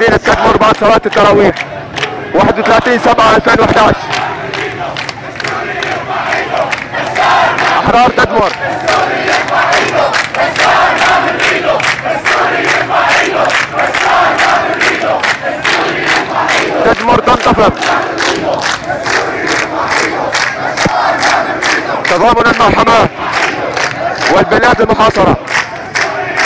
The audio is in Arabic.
مدينة تدمر بعد صلاة التراويح. 31 7 2011 أحرار تدمر. تدمر تنتفض تضامنا مع حماة والبلاد المحاصرة.